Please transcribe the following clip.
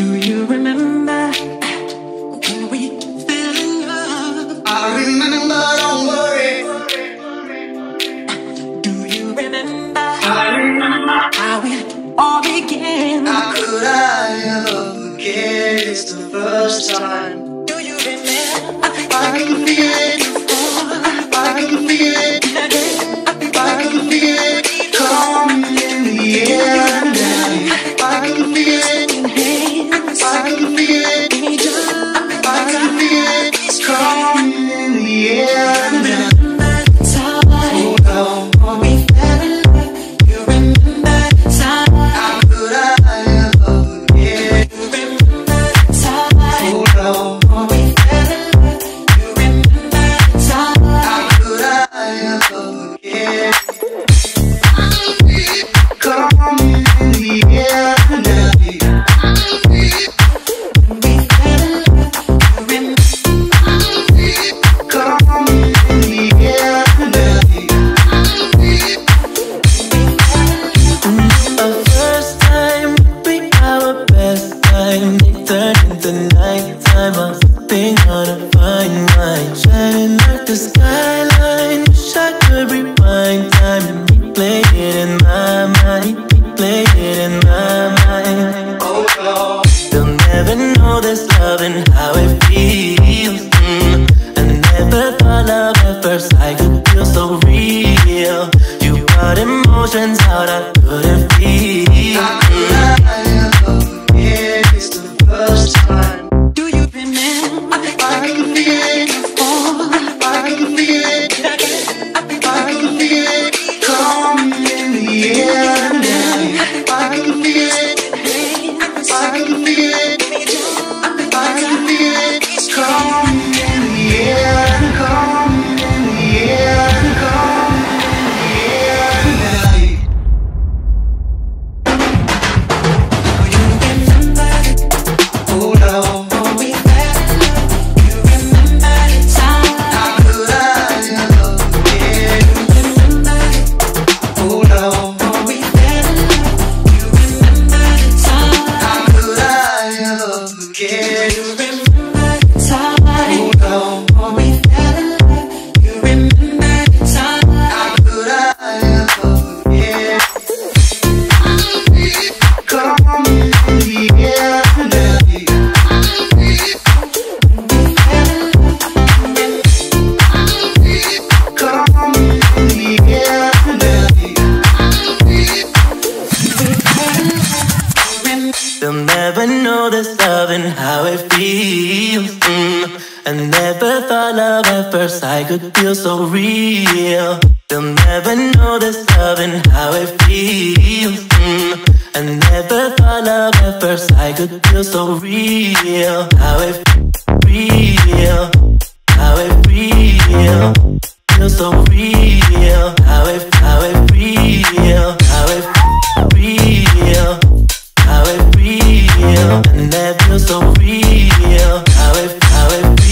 Do you remember when we fell in love? I remember, don't worry. Do you remember? I remember how it all began. How could I ever first time? Do you remember? I can feel it. Skyline. Wish I could rewind time and replay it in my mind. Replay it in my mind. Oh, They'll never know this love and how it feels. Mm. I never thought love at first sight could feel so real. You brought emotions out I couldn't feel. never know this love and how it feels. Mm. I never thought love at first I could feel so real. They'll never know this love and how it feels. Mm. I never thought love at first I could feel so real. How it real, how it feels, feel so real. How it how it feels. and that feels so real. How it, how it feels.